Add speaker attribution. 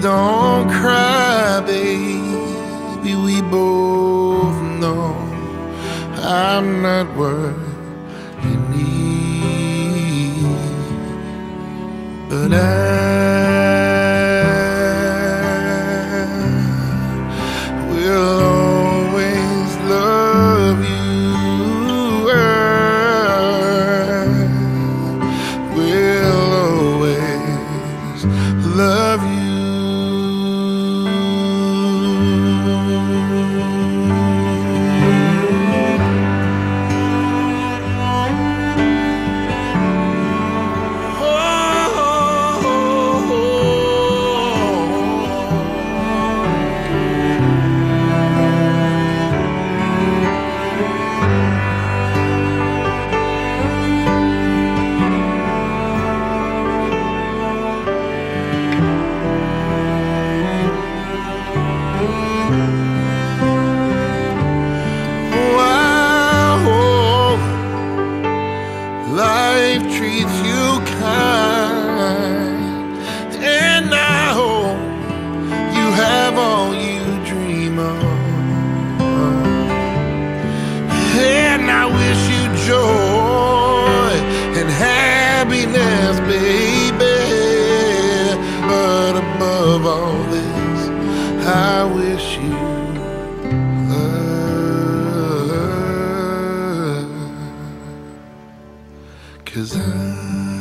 Speaker 1: don't cry, baby. We both know I'm not worth you need, but I. kind. And I hope you have all you dream of. And I wish you joy and happiness, baby. But above all this, I wish you. Cause I